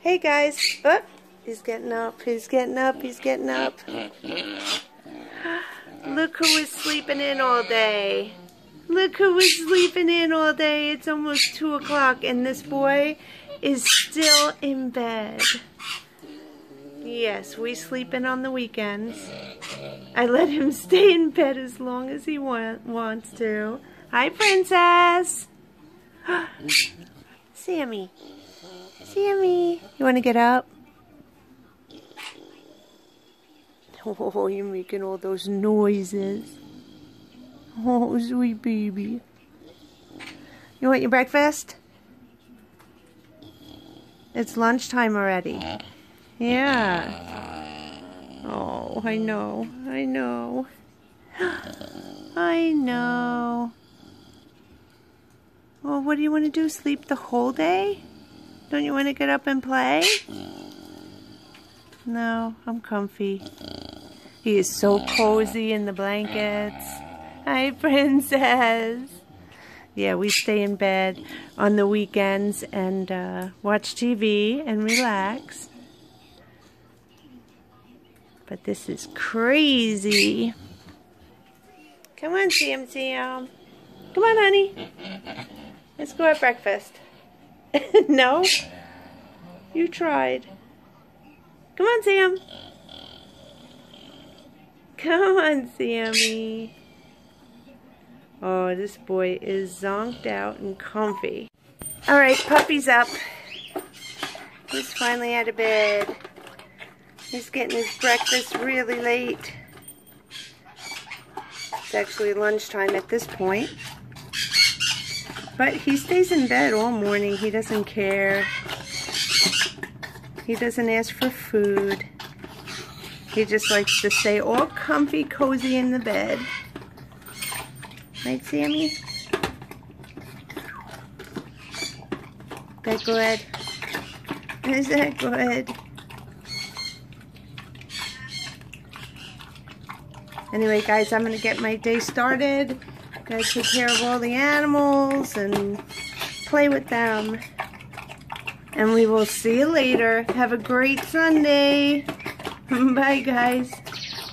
Hey guys. Oh, he's getting up. He's getting up. He's getting up. Look who was sleeping in all day. Look who was sleeping in all day. It's almost 2 o'clock and this boy is still in bed. Yes, we sleep in on the weekends. I let him stay in bed as long as he want, wants to. Hi, Princess. Sammy. Sammy. You want to get up? Oh, you're making all those noises. Oh, sweet baby. You want your breakfast? It's lunchtime already. Yeah. Oh, I know. I know. I know. Well, what do you want to do? Sleep the whole day? Don't you want to get up and play? No, I'm comfy. He is so cozy in the blankets. Hi, princess. Yeah, we stay in bed on the weekends and uh, watch TV and relax. But this is crazy. Come on, Sam Sam. Come on, honey. Let's go have breakfast. no? You tried. Come on, Sam. Come on, Sammy. Oh, this boy is zonked out and comfy. Alright, puppy's up. He's finally out of bed. He's getting his breakfast really late. It's actually lunchtime at this point. But he stays in bed all morning. He doesn't care. He doesn't ask for food. He just likes to stay all comfy, cozy in the bed. Right, Sammy? That good? Is that good? Anyway, guys, I'm going to get my day started. Gotta take care of all the animals and play with them. And we will see you later. Have a great Sunday. Bye, guys.